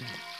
Yeah.